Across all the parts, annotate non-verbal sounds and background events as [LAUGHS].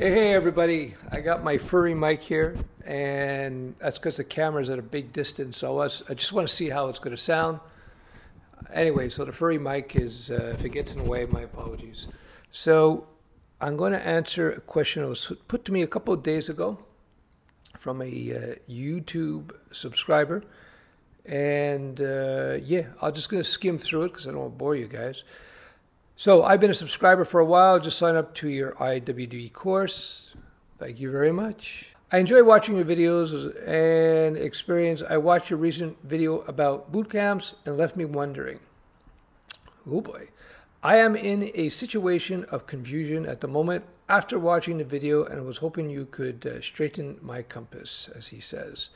Hey, everybody. I got my furry mic here, and that's because the camera's at a big distance. So I, was, I just want to see how it's going to sound. Anyway, so the furry mic is, uh, if it gets in the way, my apologies. So I'm going to answer a question that was put to me a couple of days ago from a uh, YouTube subscriber. And uh, yeah, I'm just going to skim through it because I don't want to bore you guys. So I've been a subscriber for a while. Just sign up to your IWD course. Thank you very much. I enjoy watching your videos and experience. I watched your recent video about boot camps and left me wondering. Oh boy. I am in a situation of confusion at the moment after watching the video and was hoping you could uh, straighten my compass, as he says.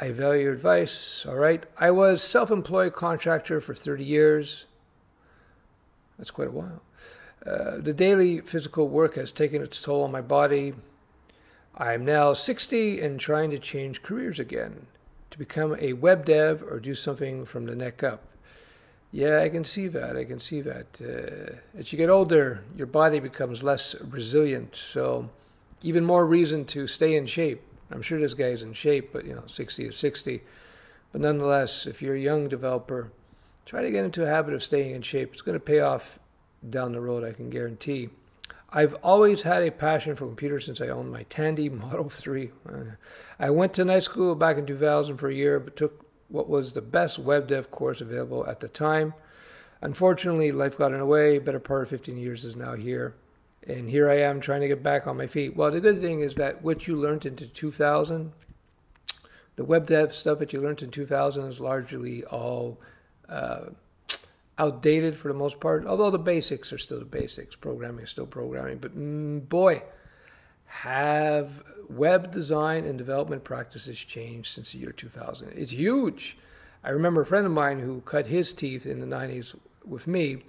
I value your advice. All right. I was self-employed contractor for 30 years. That's quite a while. Uh, the daily physical work has taken its toll on my body. I'm now 60 and trying to change careers again to become a web dev or do something from the neck up. Yeah, I can see that. I can see that. Uh, as you get older, your body becomes less resilient. So, even more reason to stay in shape. I'm sure this guy's in shape, but you know, 60 is 60. But nonetheless, if you're a young developer, try to get into a habit of staying in shape. It's going to pay off down the road, I can guarantee. I've always had a passion for computers since I owned my Tandy [LAUGHS] Model 3. I went to night school back in 2000 for a year, but took what was the best web dev course available at the time. Unfortunately, life got in the way. Better part of 15 years is now here. And here I am trying to get back on my feet. Well, the good thing is that what you learned into 2000, the web dev stuff that you learned in 2000 is largely all uh, outdated for the most part, although the basics are still the basics. Programming is still programming. But mm, boy, have web design and development practices changed since the year 2000. It's huge. I remember a friend of mine who cut his teeth in the 90s with me.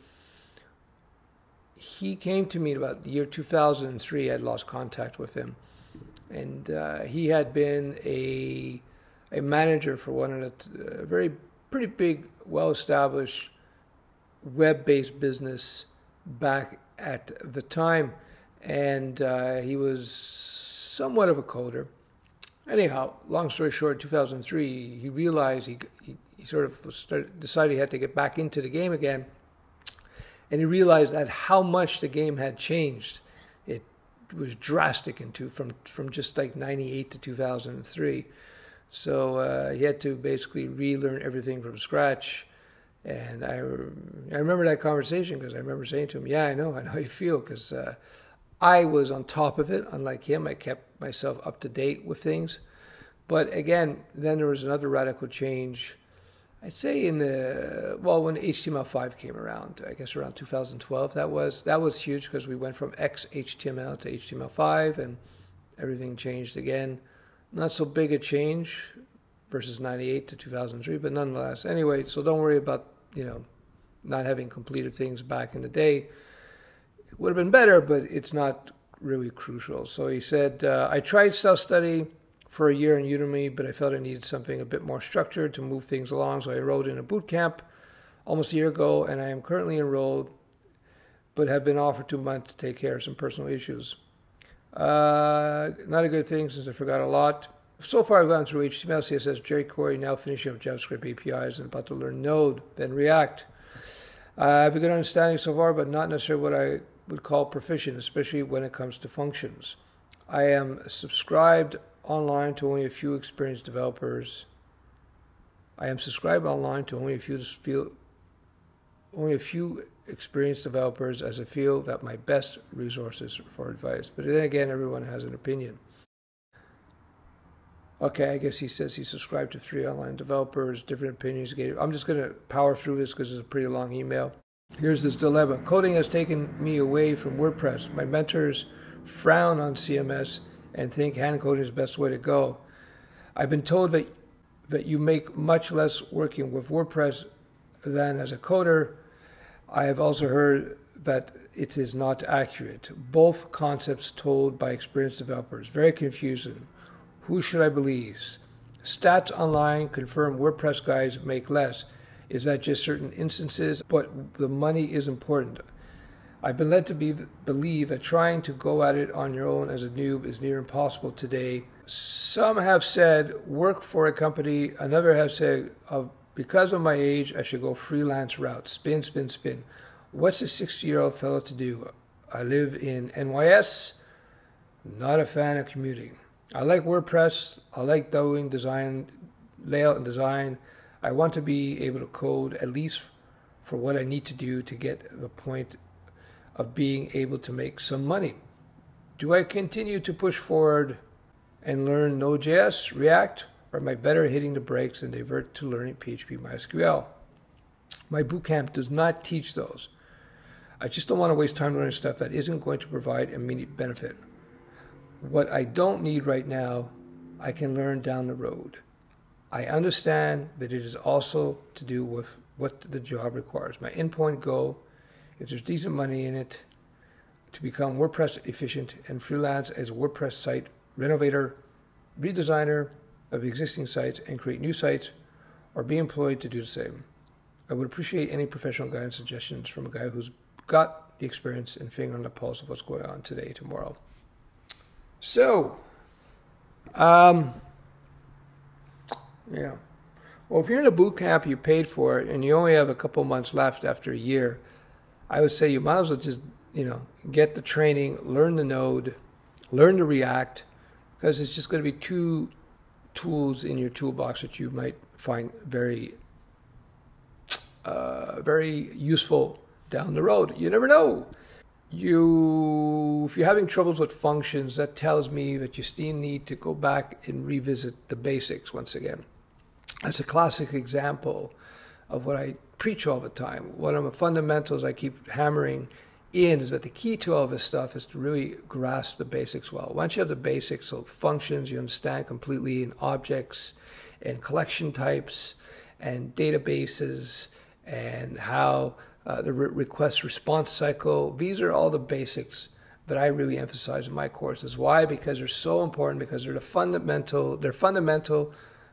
He came to me about the year 2003. I'd lost contact with him. And uh, he had been a, a manager for one of the uh, very pretty big, well established web based business back at the time. And uh, he was somewhat of a coder. Anyhow, long story short, 2003, he realized he, he, he sort of started, decided he had to get back into the game again. And he realized that how much the game had changed. It was drastic into from from just like 98 to 2003. So uh, he had to basically relearn everything from scratch. And I, I remember that conversation because I remember saying to him, "Yeah, I know, I know how [LAUGHS] you feel." Because uh, I was on top of it, unlike him. I kept myself up to date with things. But again, then there was another radical change. I'd say in the well, when HTML5 came around, I guess around 2012, that was that was huge because we went from XHTML to HTML5, and everything changed again not so big a change versus 98 to 2003, but nonetheless. Anyway, so don't worry about, you know, not having completed things back in the day. It would have been better, but it's not really crucial. So he said, uh, I tried self study for a year in Udemy, but I felt I needed something a bit more structured to move things along. So I enrolled in a boot camp almost a year ago, and I am currently enrolled, but have been offered two months to take care of some personal issues. Uh, not a good thing since I forgot a lot. So far, I've gone through HTML, CSS, jQuery, now finishing up JavaScript APIs and about to learn Node, then React. Uh, I have a good understanding so far, but not necessarily what I would call proficient, especially when it comes to functions. I am subscribed online to only a few experienced developers. I am subscribed online to only a few only a few experienced developers as I feel that my best resources for advice. But then again, everyone has an opinion. Okay, I guess he says he subscribed to three online developers, different opinions. I'm just going to power through this because it's a pretty long email. Here's this dilemma coding has taken me away from WordPress. My mentors frown on CMS and think hand coding is the best way to go. I've been told that, that you make much less working with WordPress than as a coder I have also heard that it is not accurate. Both concepts told by experienced developers. Very confusing. Who should I believe? Stats online confirm WordPress guys make less. Is that just certain instances? But the money is important. I've been led to be, believe that trying to go at it on your own as a noob is near impossible today. Some have said work for a company. Another have said uh, because of my age, I should go freelance route. Spin, spin, spin. What's a 60 year old fellow to do? I live in NYS. Not a fan of commuting. I like WordPress. I like doing design, layout and design. I want to be able to code at least for what I need to do to get the point of being able to make some money. Do I continue to push forward and learn Node.js, React, or am I better hitting the brakes and divert to learning PHP MySQL? My bootcamp does not teach those. I just don't want to waste time learning stuff that isn't going to provide immediate benefit. What I don't need right now, I can learn down the road. I understand that it is also to do with what the job requires. My endpoint goal if there's decent money in it, to become WordPress efficient and freelance as a WordPress site renovator, redesigner of existing sites, and create new sites, or be employed to do the same. I would appreciate any professional guidance suggestions from a guy who's got the experience and finger on the pulse of what's going on today, tomorrow. So, um, yeah. Well, if you're in a boot camp, you paid for it, and you only have a couple months left after a year, I would say you might as well just, you know, get the training, learn the node, learn to react, because it's just going to be two tools in your toolbox that you might find very, uh, very useful down the road. You never know. You, if you're having troubles with functions, that tells me that you still need to go back and revisit the basics once again. That's a classic example of what I preach all the time. One of the fundamentals I keep hammering is that the key to all this stuff is to really grasp the basics well. Once you have the basics of functions, you understand completely in objects and collection types and databases and how uh, the re- request response cycle. These are all the basics that I really emphasize in my courses. Why? Because they're so important. Because they're the fundamental. They're fundamental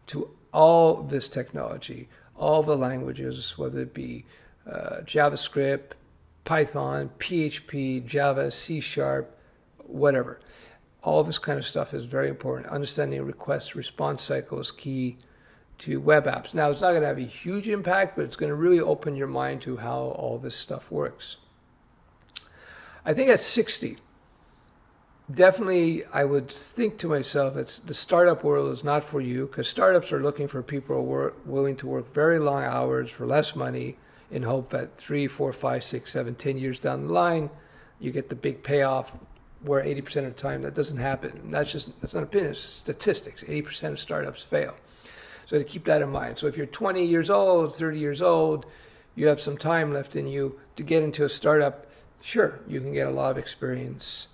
to all this technology all the languages, whether it be uh, JavaScript, Python, PHP, Java, C Sharp, whatever. All this kind of stuff is very important. Understanding request response cycle is key to web apps. Now, it's not going to have a huge impact, but it's going to really open your mind to how all this stuff works. I think at 60, definitely I would think to myself, it's the startup world is not for you because startups are looking for people who are willing to work very long hours for less money in hope that three, four, five, six, seven, ten years down the line, you get the big payoff. Where 80% of the time that doesn't happen. And that's just that's not opinion. It's statistics. 80% of startups fail. So to keep that in mind. So if you're 20 years old, 30 years old, you have some time left in you to get into a startup. Sure, you can get a lot of experience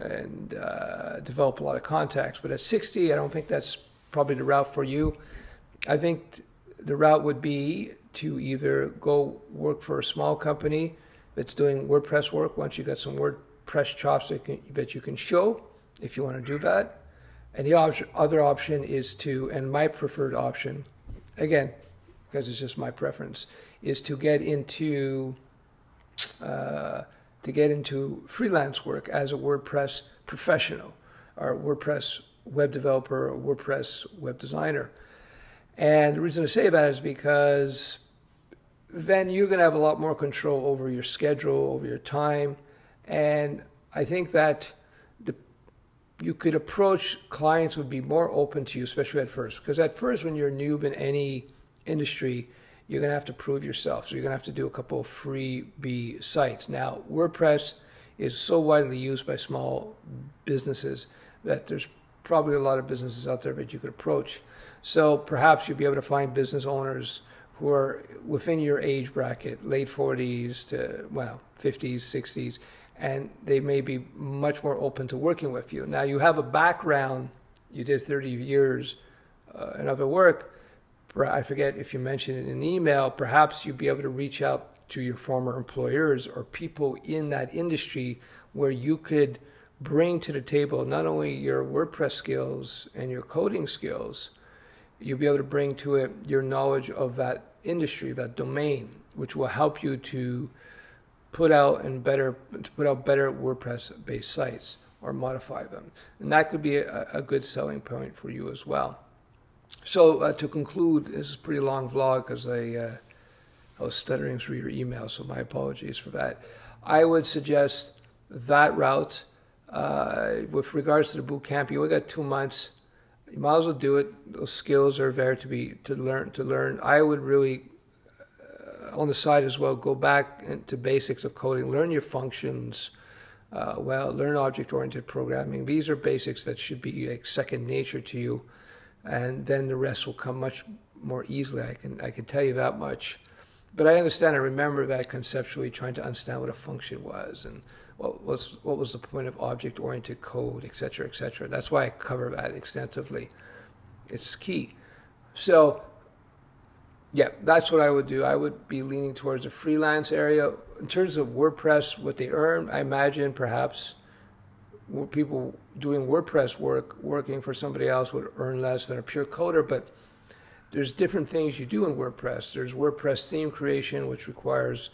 and uh, develop a lot of contacts. But at 60, I don't think that's probably the route for you. I think the route would be to either go work for a small company that's doing WordPress work once you got some WordPress chops that, can, that you can show if you want to do that. And the option, other option is to, and my preferred option, again, because it's just my preference, is to get into uh, to get into freelance work as a WordPress professional or WordPress web developer or WordPress web designer. And the reason I say that is because then you're going to have a lot more control over your schedule, over your time. And I think that the, you could approach clients would be more open to you, especially at first. Because at first, when you're a noob in any industry, you're going to have to prove yourself. So you're going to have to do a couple of freebie sites. Now, WordPress is so widely used by small businesses that there's probably a lot of businesses out there that you could approach. So perhaps you'll be able to find business owners who are within your age bracket, late 40s to, well, 50s, 60s, and they may be much more open to working with you. Now, you have a background, you did 30 years uh, in other work I forget if you mentioned it in the email, perhaps you'd be able to reach out to your former employers or people in that industry where you could bring to the table not only your WordPress skills and your coding skills, you'll be able to bring to it your knowledge of that industry, that domain, which will help you to put out and better to put out better WordPress-based sites or modify them, and that could be a, a good selling point for you as well. So uh, to conclude, this is a pretty long vlog because I uh, I was stuttering through your email, so my apologies for that. I would suggest that route. Uh, with regards to the boot camp, you only got two months. You might as well do it. Those skills are there to be to learn. To learn, I would really uh, on the side as well go back to basics of coding. Learn your functions. Uh, well, learn object-oriented programming. These are basics that should be like second nature to you, and then the rest will come much more easily. I can I can tell you that much. But I understand I remember that conceptually trying to understand what a function was and what was what was the point of object-oriented code, et cetera, et cetera. That's why I cover that extensively. It's key. So, yeah, that's what I would do. I would be leaning towards a freelance area. In terms of WordPress, what they earn, I imagine perhaps people doing WordPress work, working for somebody else would earn less than a pure coder, but there's different things you do in WordPress. There's WordPress theme creation, which requires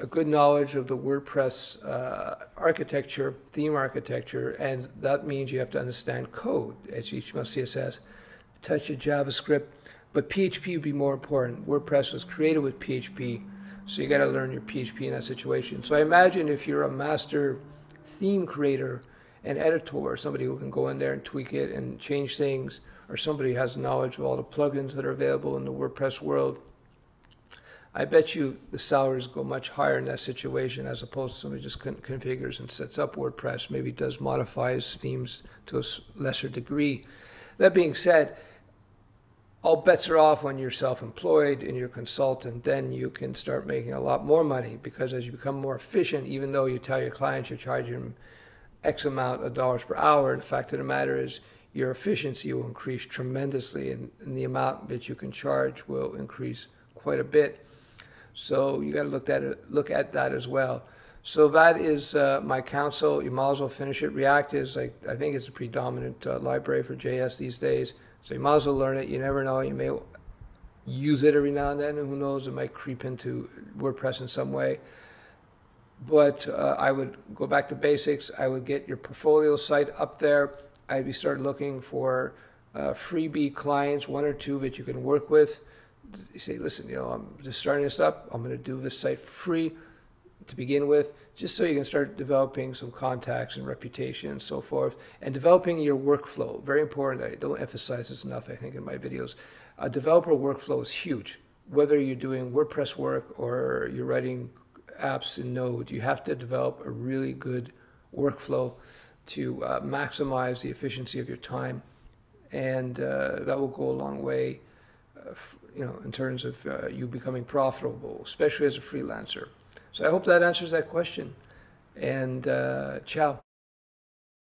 a good knowledge of the WordPress uh, architecture, theme architecture, and that means you have to understand code, HTML, CSS, touch of JavaScript, but PHP would be more important. WordPress was created with PHP, so you got to learn your PHP in that situation. So I imagine if you're a master theme creator and editor, somebody who can go in there and tweak it and change things, or somebody who has knowledge of all the plugins that are available in the WordPress world, I bet you the salaries go much higher in that situation as opposed to somebody just configures and sets up WordPress, maybe does modify his themes to a lesser degree. That being said, all bets are off when you're self-employed and you're a consultant. Then you can start making a lot more money because as you become more efficient, even though you tell your clients you're charging X amount of dollars per hour, the fact of the matter is your efficiency will increase tremendously and, and the amount that you can charge will increase quite a bit. So you got to look at it, look at that as well. So that is uh, my counsel. You might as well finish it. React is like I think it's a predominant uh, library for JS these days. So you might as well learn it. You never know. You may use it every now and then, and who knows, it might creep into WordPress in some way. But uh, I would go back to basics. I would get your portfolio site up there I'd be start looking for uh, freebie clients, one or two that you can work with. You say, listen, you know, I'm just starting this up. I'm going to do this site free to begin with, just so you can start developing some contacts and reputation and so forth, and developing your workflow. Very important. I don't emphasize this enough. I think in my videos, a developer workflow is huge. Whether you're doing WordPress work or you're writing apps in Node, you have to develop a really good workflow to uh, maximize the efficiency of your time, and uh, that will go a long way, you know, in terms of uh, you becoming profitable, especially as a freelancer. So I hope that answers that question, and uh, ciao.